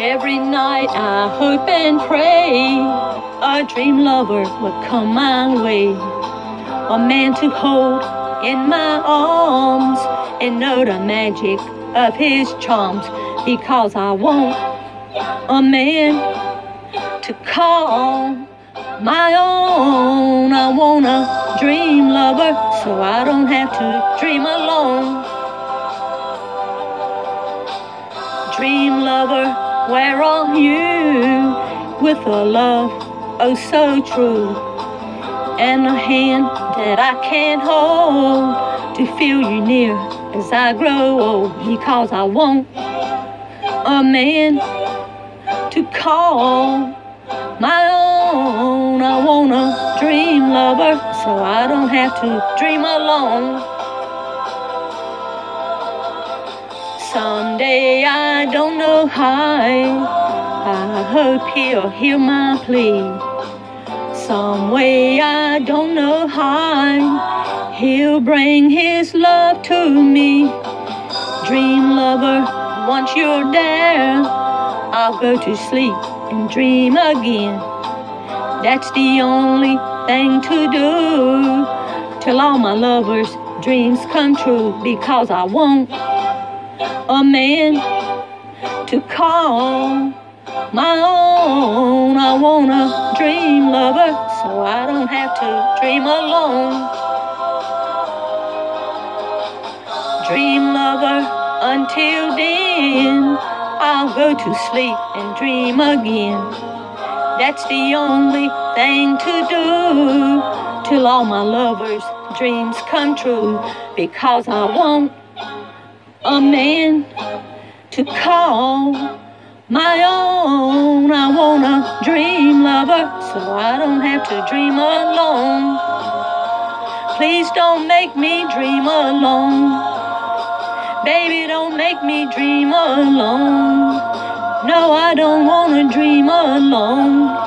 Every night I hope and pray a dream lover would come my way. A man to hold in my arms and know the magic of his charms because I want a man to call my own. Dream lover so I don't have to dream alone. Dream lover where are you with a love oh so true and a hand that I can't hold to feel you near as I grow old because I want a man to call my own. I want a dream lover so I don't have to dream alone. Someday I don't know how. I hope he'll hear my plea. Some way I don't know how. He'll bring his love to me. Dream lover, once you're there, I'll go to sleep and dream again. That's the only thing to do till all my lovers' dreams come true because I won't a man to call my own. I want a dream lover so I don't have to dream alone. Dream lover until then, I'll go to sleep and dream again. That's the only thing to do till all my lovers' dreams come true because I won't a man to call my own. I want a dream lover so I don't have to dream alone. Please don't make me dream alone. Baby, don't make me dream alone. No, I don't want to dream alone.